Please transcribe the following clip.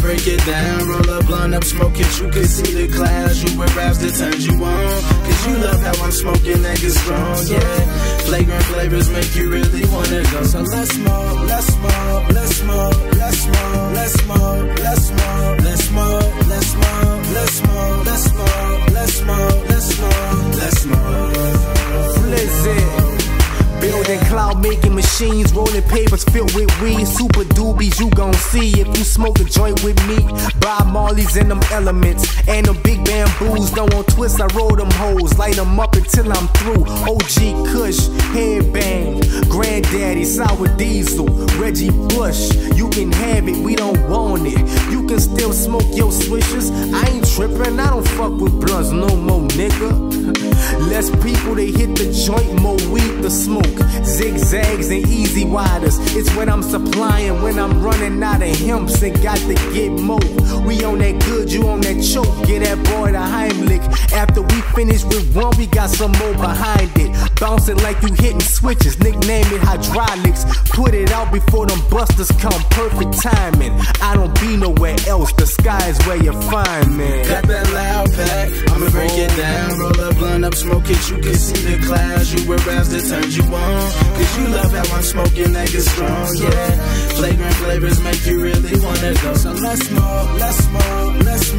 Break it down. Roll a blunt up, smoke it, you can see the clouds. You with raps that turns you on. Cause you love how I'm smoking, that gets strong, yeah. Flagrant flavors make you really wanna go. So let's smoke, let's smoke, let's smoke, let's smoke, Building cloud making machines, rolling papers filled with weed. Super doobies, you gon' see if you smoke a joint with me. Bob Marley's in them elements, and them big bamboos. Don't want twists, I roll them hoes, light them up until I'm through. OG Kush, headband, granddaddy, sour diesel, Reggie Bush. You can have it, we don't want it. You can still smoke your swishers. I ain't tripping, I don't fuck with blunts no more, nigga. Less people, they hit the joint, more weed to smoke. Zigzags and easy widers. It's when I'm supplying, when I'm running out of hemps and got to get more. We on that good, you on that choke. Get that boy the Heimlich. After we finish with one, we got some more behind it. Bouncing like you hitting switches, nickname it hydraulics. Put it out before them busters come, perfect timing. I don't be nowhere else, the sky is where you find me. Pack, I'ma break it down. Roll a blunt up, smoke it, you can see the clouds. You raps that turns you on. Cause you love how I'm smoking, that gets strong, yeah. Flagrant flavors make you really wanna go. So let's smoke, let's smoke, let's smoke,